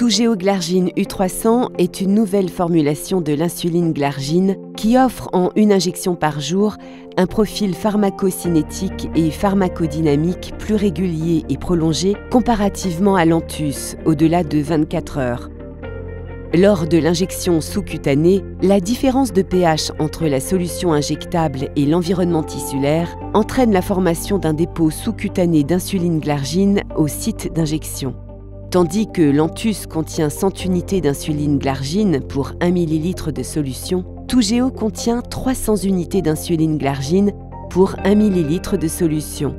Tougéoglargine U300 est une nouvelle formulation de l'insuline glargine qui offre en une injection par jour un profil pharmacocinétique et pharmacodynamique plus régulier et prolongé comparativement à l'antus au-delà de 24 heures. Lors de l'injection sous-cutanée, la différence de pH entre la solution injectable et l'environnement tissulaire entraîne la formation d'un dépôt sous-cutané d'insuline glargine au site d'injection. Tandis que l'antus contient 100 unités d'insuline glargine pour 1 ml de solution, Tougeo contient 300 unités d'insuline glargine pour 1 ml de solution.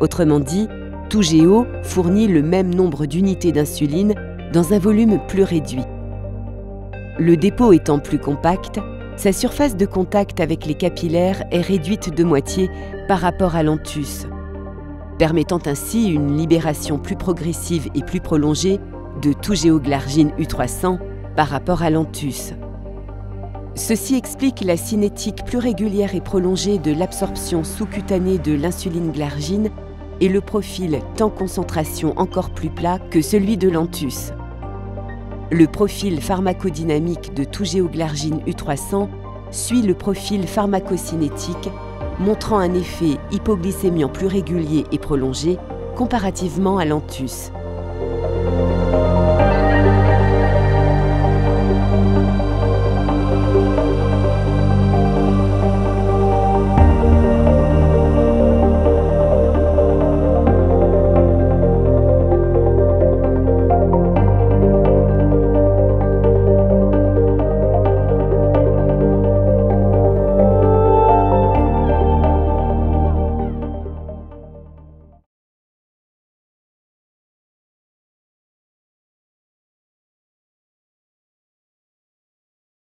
Autrement dit, Tougeo fournit le même nombre d'unités d'insuline dans un volume plus réduit. Le dépôt étant plus compact, sa surface de contact avec les capillaires est réduite de moitié par rapport à l'antus permettant ainsi une libération plus progressive et plus prolongée de tout géoglargine U300 par rapport à l'antus. Ceci explique la cinétique plus régulière et prolongée de l'absorption sous-cutanée de l'insuline glargine et le profil temps concentration encore plus plat que celui de l'antus. Le profil pharmacodynamique de tout géoglargine U300 suit le profil pharmacocinétique montrant un effet hypoglycémiant plus régulier et prolongé comparativement à l'antus.